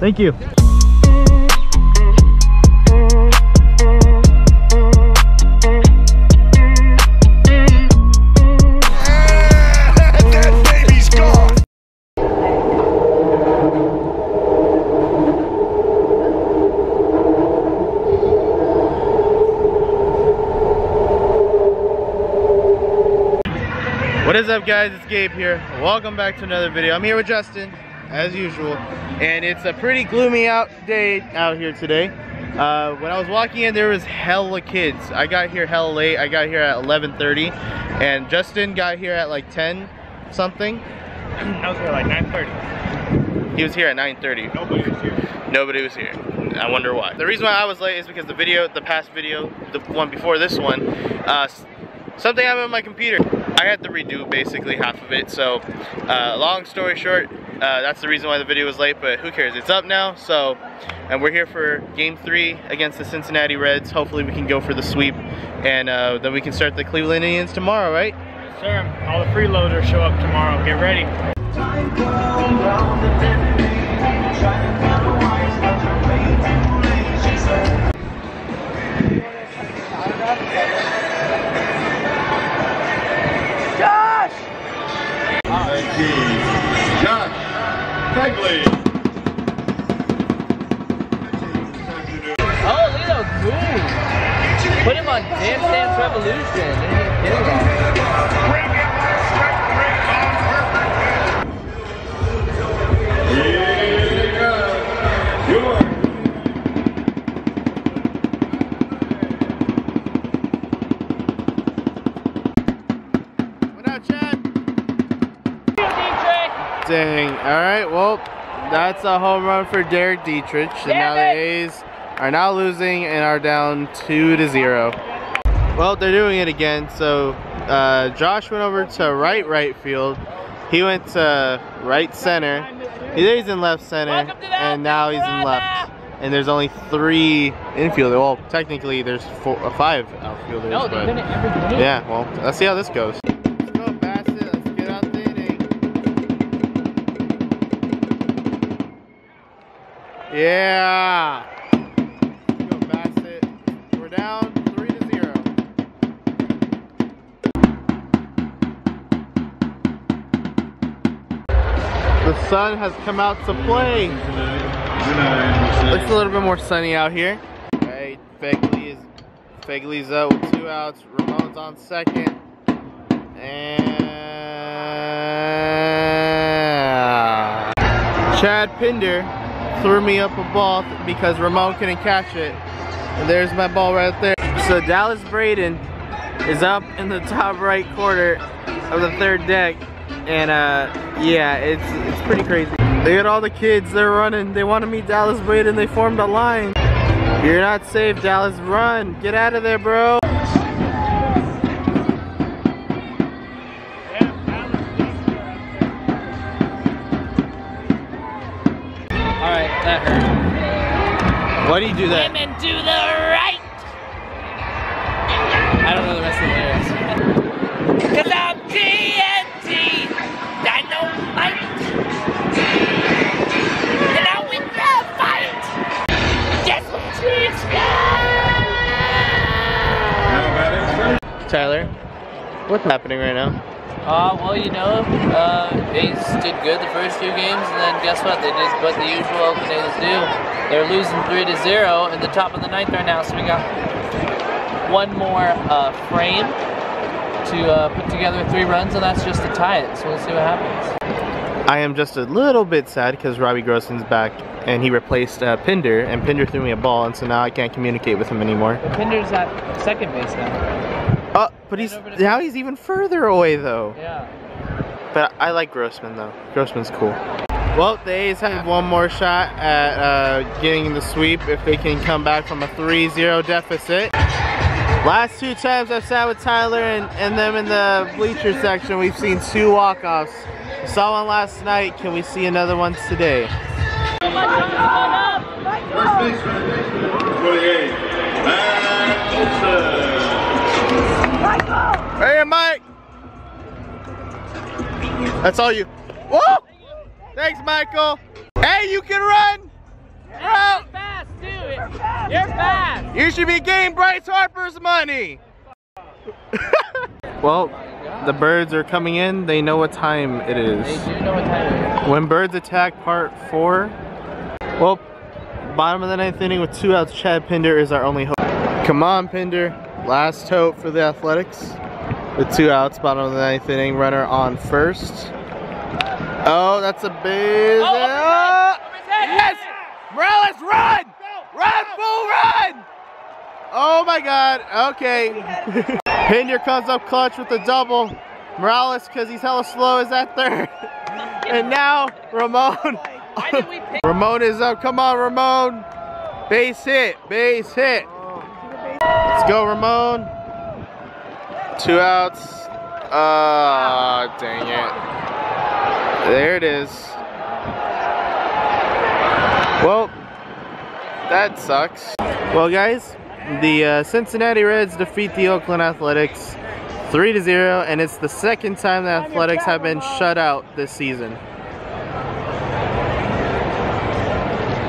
Thank you. What is up guys, it's Gabe here. Welcome back to another video. I'm here with Justin, as usual. And it's a pretty gloomy out day out here today. Uh, when I was walking in, there was hella kids. I got here hella late. I got here at 11.30. And Justin got here at like 10 something. I was here like 9.30. He was here at 9.30. Nobody was here. Nobody was here. I wonder why. The reason why I was late is because the video, the past video, the one before this one, uh, something happened with my computer. I had to redo basically half of it. So, uh, long story short, uh, that's the reason why the video was late. But who cares? It's up now. So, and we're here for Game Three against the Cincinnati Reds. Hopefully, we can go for the sweep, and uh, then we can start the Cleveland Indians tomorrow, right? Yes, sir. All the freeloaders show up tomorrow. Get ready. Kegley. Oh, Leo, cool. Put him on Dance Dance Revolution. Didn't he get it Dang. All right. Well, that's a home run for Derek Dietrich. And now the A's are now losing and are down two to zero. Well, they're doing it again. So uh, Josh went over to right right field. He went to right center. He's in left center, Welcome to the and now he's in left. And there's only three infielders. Well, technically there's four, uh, five outfielders. But they've been at every game. yeah, well, let's see how this goes. Yeah. Go. We're down three to zero. The sun has come out to play. Looks a little bit more sunny out here. Right, Phegley is Phegley's up with two outs. Ramon's on second. And Chad Pinder threw me up a ball because Ramon couldn't catch it. And there's my ball right there. So Dallas Braden is up in the top right corner of the third deck. And uh, yeah, it's it's pretty crazy. They got all the kids, they're running. They want to meet Dallas Braden. They formed a line. You're not safe, Dallas. Run. Get out of there, bro. That hurt. Why do you do that? Women do the right! I don't know the rest of the lyrics. Cause I'm TNT! Dynamite! And I win the fight! Just what Tyler, what's happening right now? Uh, well, you know, uh, A's did good the first few games, and then guess what? They did what the usual Oakland do. They're losing three to zero in the top of the ninth right now. So we got one more uh, frame to uh, put together three runs, and that's just to tie it. So we'll see what happens. I am just a little bit sad because Robbie Grossman's back and he replaced uh, Pinder, and Pinder threw me a ball, and so now I can't communicate with him anymore. But Pinder's at second base now. Oh, but he's now he's even further away though. Yeah. But I like Grossman though. Grossman's cool. Well, the A's have one more shot at uh, getting the sweep if they can come back from a 3-0 deficit. Last two times I've sat with Tyler and, and them in the bleacher section, we've seen two walk-offs. Saw one last night. Can we see another one today? That's all you. Whoa! Thanks, Michael. Hey, you can run. You're out. Fast, too. You're fast. You should be getting Bryce Harper's money. well, the birds are coming in. They know what time it They do know what time it is. When birds attack, part four. Well, bottom of the ninth inning with two outs. Chad Pinder is our only hope. Come on, Pinder. Last hope for the Athletics. With two outs, bottom of the ninth inning. Runner on first. Oh, that's a base. Oh, over his head, Oh, over his head. yes! Morales, run! Run, full run! Oh my God. Okay. Pinder comes up clutch with a double. Morales, because he's hella slow, is at third. And now Ramon. Why did we pick? Ramon is up. Come on, Ramon. Base hit. Base hit. Oh. Let's go, Ramon. Two outs. Ah, dang it. There it is. Well, that sucks. Well, guys, the uh, Cincinnati Reds defeat the Oakland Athletics 3 to 0, and it's the second time the Athletics have been shut out this season.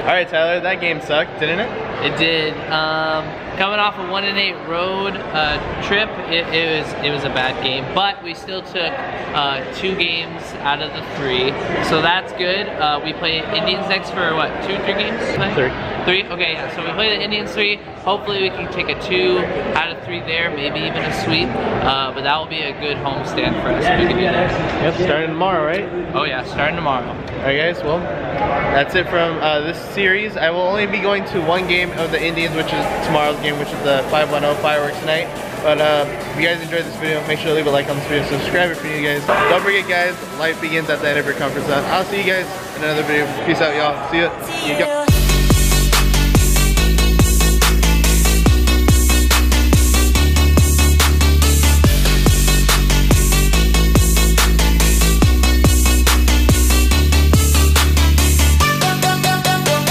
All right, Tyler, that game sucked, didn't it? It did. Um, coming off a one and eight road uh, trip, it, it was it was a bad game, but we still took uh, two games out of the three, so that's good. Uh, we play Indians next for what two, three games? Three. Three. Okay, yeah. So we play the Indians three. Hopefully, we can take a two out of three there, maybe even a sweep. Uh, but that will be a good home stand for us if we can do that. Yep, starting tomorrow, right? Oh yeah, starting tomorrow. All right, guys. Well, that's it from uh, this series. I will only be going to one game of the Indians, which is tomorrow's game, which is the 510 fireworks night. But uh, if you guys enjoyed this video, make sure to leave a like on this video, subscribe if you're new guys. Don't forget, guys, life begins at the end of your comfort zone. I'll see you guys in another video. Peace out, y'all. See ya. You go.